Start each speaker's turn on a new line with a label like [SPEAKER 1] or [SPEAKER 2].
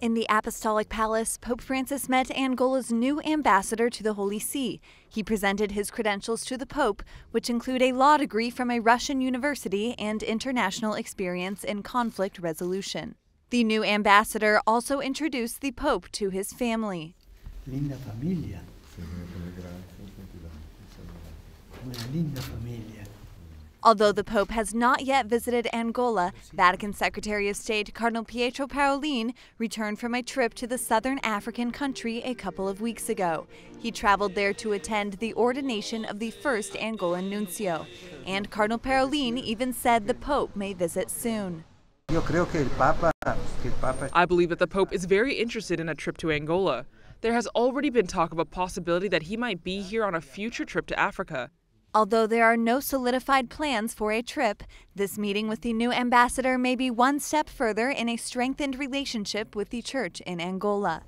[SPEAKER 1] In the Apostolic Palace, Pope Francis met Angola's new ambassador to the Holy See. He presented his credentials to the Pope, which include a law degree from a Russian university and international experience in conflict resolution. The new ambassador also introduced the Pope to his family.
[SPEAKER 2] Linda familia. Una linda familia.
[SPEAKER 1] Although the Pope has not yet visited Angola, Vatican Secretary of State Cardinal Pietro Parolin returned from a trip to the southern African country a couple of weeks ago. He traveled there to attend the ordination of the first Angolan nuncio. And Cardinal Parolin even said the Pope may visit soon.
[SPEAKER 3] Yo creo que el Papa, que el Papa
[SPEAKER 4] I believe that the Pope is very interested in a trip to Angola. There has already been talk of a possibility that he might be here on a future trip to Africa.
[SPEAKER 1] Although there are no solidified plans for a trip, this meeting with the new ambassador may be one step further in a strengthened relationship with the church in Angola.